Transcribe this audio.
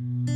Bye.